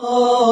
Oh